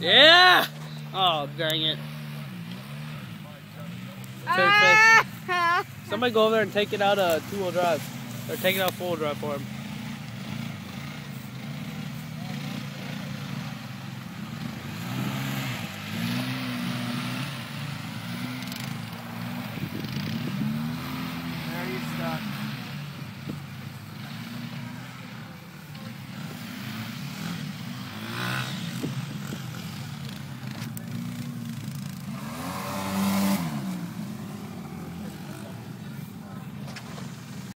Yeah! Oh, dang it. Ah! Somebody go over there and take it out a two-wheel drive. Or take it out four-wheel drive for him.